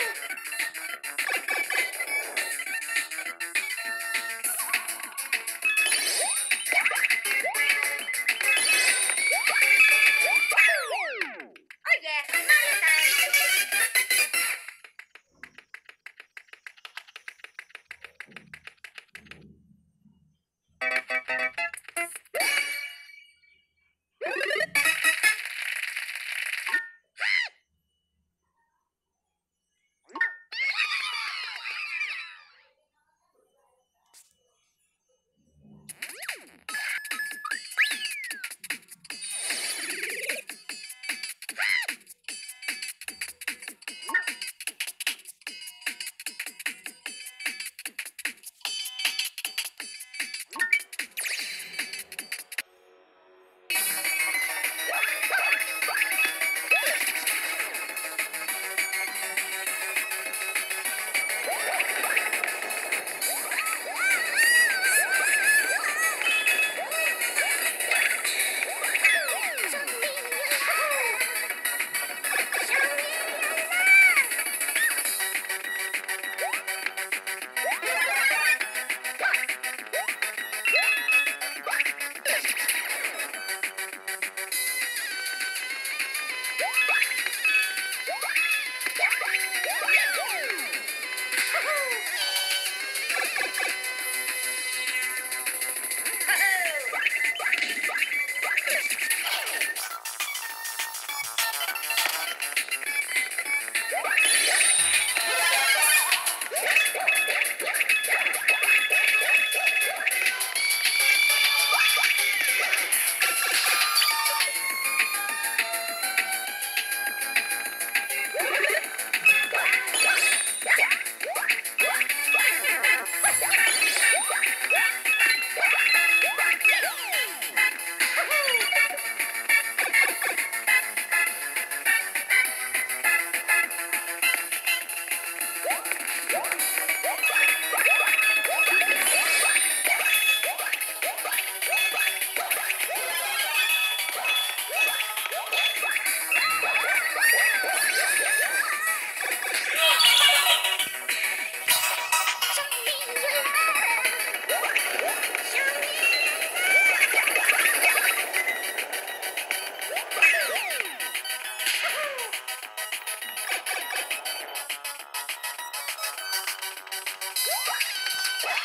Woo!